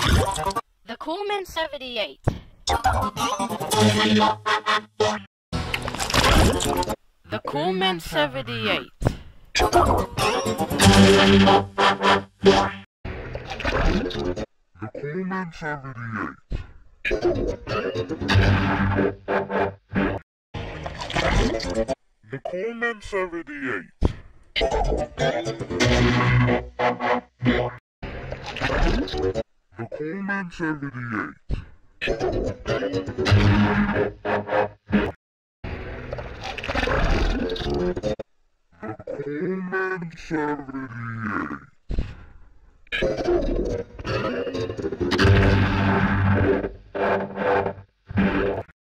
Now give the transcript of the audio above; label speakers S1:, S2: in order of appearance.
S1: The Coolman 78. The Coolman 78.
S2: The Coleman 78. The Coleman 78. The Coleman 78. The Coleman 78.